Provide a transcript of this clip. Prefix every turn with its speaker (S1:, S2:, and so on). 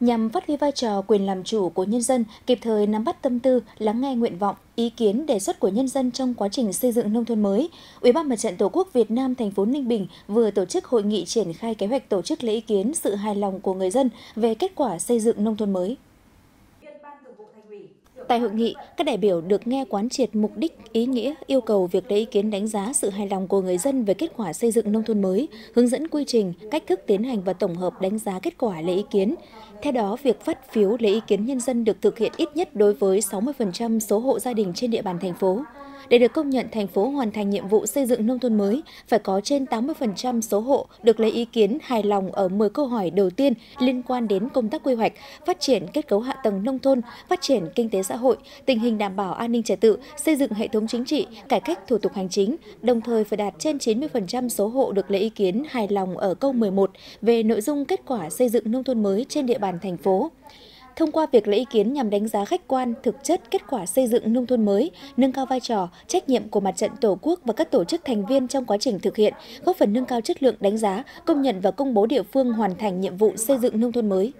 S1: nhằm phát huy vai trò quyền làm chủ của nhân dân, kịp thời nắm bắt tâm tư, lắng nghe nguyện vọng, ý kiến đề xuất của nhân dân trong quá trình xây dựng nông thôn mới. Ủy ban Mặt trận Tổ quốc Việt Nam thành phố Ninh Bình vừa tổ chức hội nghị triển khai kế hoạch tổ chức lấy ý kiến sự hài lòng của người dân về kết quả xây dựng nông thôn mới. Tại hội nghị, các đại biểu được nghe quán triệt mục đích, ý nghĩa, yêu cầu việc lấy ý kiến đánh giá sự hài lòng của người dân về kết quả xây dựng nông thôn mới, hướng dẫn quy trình, cách thức tiến hành và tổng hợp đánh giá kết quả lấy ý kiến. Theo đó, việc phát phiếu lấy ý kiến nhân dân được thực hiện ít nhất đối với 60% số hộ gia đình trên địa bàn thành phố. Để được công nhận thành phố hoàn thành nhiệm vụ xây dựng nông thôn mới, phải có trên 80% số hộ được lấy ý kiến hài lòng ở 10 câu hỏi đầu tiên liên quan đến công tác quy hoạch, phát triển kết cấu hạ tầng nông thôn, phát triển kinh tế xã hội, tình hình đảm bảo an ninh trật tự, xây dựng hệ thống chính trị, cải cách thủ tục hành chính, đồng thời phải đạt trên 90% số hộ được lấy ý kiến hài lòng ở câu 11 về nội dung kết quả xây dựng nông thôn mới trên địa bàn thành phố thông qua việc lấy ý kiến nhằm đánh giá khách quan thực chất kết quả xây dựng nông thôn mới, nâng cao vai trò, trách nhiệm của mặt trận Tổ quốc và các tổ chức thành viên trong quá trình thực hiện, góp phần nâng cao chất lượng đánh giá, công nhận và công bố địa phương hoàn thành nhiệm vụ xây dựng nông thôn mới.